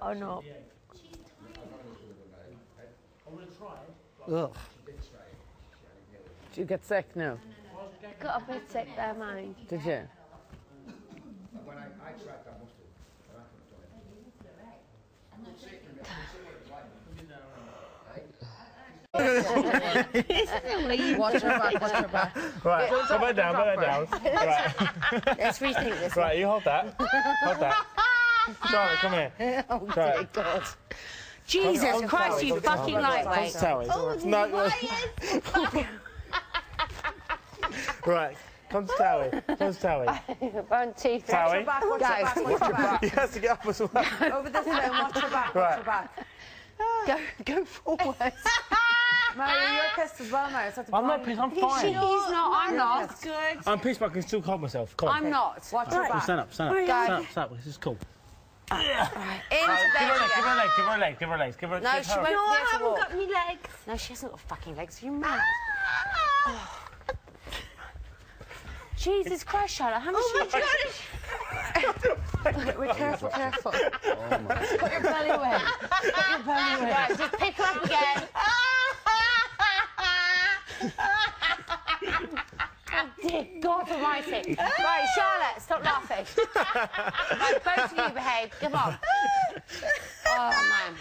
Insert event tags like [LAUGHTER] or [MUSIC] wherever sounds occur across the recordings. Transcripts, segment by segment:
Oh no. Ugh. Did you get sick? No. Got a bit sick there, mate. Did you? Watch your back, watch your back. Right, put that down, put that down. Right, [LAUGHS] Let's rethink this. right, you hold that. Hold that. Charlotte, come here. [LAUGHS] Oh, Right. dear God. Jesus Come Christ, you fucking lightweight. Come to no, right, come to Towie. Come to Towie. [LAUGHS] One, two, three. Towie. Back, watch your back, watch your back. He has to get up as well. Over this way watch your back, watch Right. your back. Go, go forward. Mary, you're pissed as well, Mary. So I'm not pissed, I'm fine. He's not. I'm not. Good. I'm pissed, but I can still calm myself. Come on. I'm not. Watch your back. stand up, stand up. Right. Stand up, stand up. This is cool. Into Give her bed. a leg, give her a leg, give her a leg, give her a leg, give her No, give she her a- won't No, I haven't walk. got any legs. No, she hasn't got fucking legs. Are you ah. mad? [LAUGHS] Jesus Christ, Charlotte, how much oh We're careful, careful. [LAUGHS] Put your belly away. Put your belly [LAUGHS] away. Right, just pick her up again. oh, dear God. Right, Charlotte, stop laughing. right, both of you behave. Come on. Oh, man.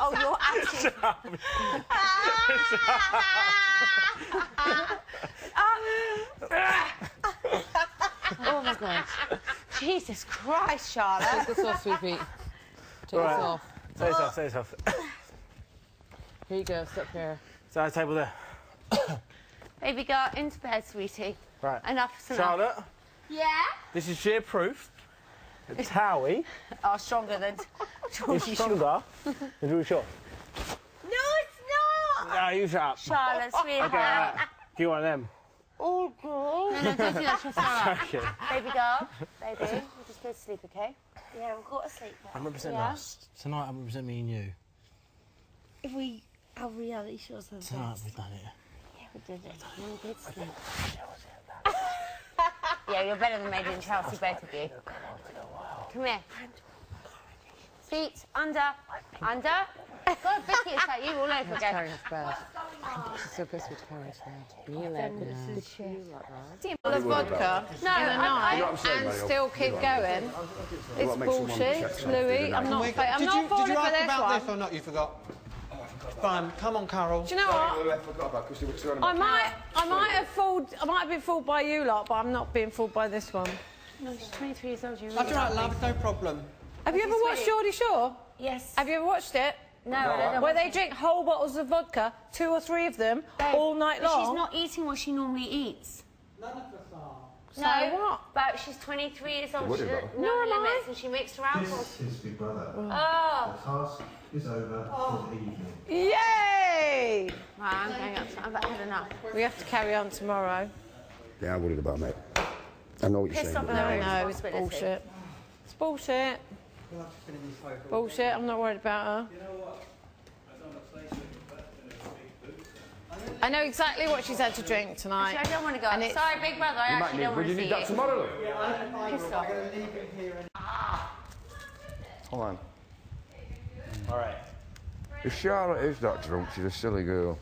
Oh, you're actually... Oh, my God. Jesus Christ, Charlotte. Take this off, sweet Pete. Take Right. this off. Take this off, take this off. Here you go, sit here. Side table there. [COUGHS] Baby girl, into bed, sweetie. Right. Enough is enough. Charlotte, Yeah? this is sheer proof that Towie are oh, stronger than [LAUGHS] is Geordie Shore. stronger than Geordie Shore. No, it's not! No, you shut up. Charlotte, sweetheart. Okay, right. Give you one of them. Oh, God. No, no, don't do that. She'll. [LAUGHS] Okay. Baby girl, baby, you just go to sleep, okay? Yeah, we've got to sleep. I'm representing Yeah? us. Tonight I'm representing me and you. If we have reality shows on Tonight we've done it. Yeah, we did it. We did sleep. yeah, you're better than Made in Chelsea, both of you. Come here. Feet under, under. God, Vicky, it's like you all over again. Carrying his bed. She's so pissed with carrying his bed. Me and Full of vodka No, in a I, night and still keep going. It's bullshit, Louis. I'm not. Oh fa- I'm did not you, did you ask about this or not? You forgot. Fine, come on, Carol. Do you know what? I might, I might have fooled, I might have been fooled by you lot, but I'm not being fooled by this one. no, she's 23 years old. You That's right, all right, love. No problem. Have you ever watched Geordie Shore? Yes. Have you ever watched it? No, I don't Where they to. drink whole bottles of vodka, two or three of them, Babe, all night long. She's not eating what she normally eats. None of us are. So no, what? but she's 23 years old. Would She you, doesn't know No, am I? limits and she makes her alcohol. This is Big Brother. Oh, The task is over for the oh. evening. Yay! right, I'm going up. I've had enough. We have to carry on tomorrow. Yeah, I'm worried about mate. I know what you're Pissed saying. off but- No, her no, it's bullshit. It's bullshit. We'll have to spin in this sofa. Bullshit. I'm not worried about her. I know exactly what she's had to drink tonight. Actually, I don't want to go. And Sorry, big brother. I actually don't want to see you. need that tomorrow? Pissed off. Ah. Hold on. All right. If Charlotte is that drunk, she's a silly girl.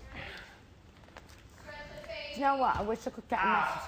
Do you know what? I wish I could get a ah. message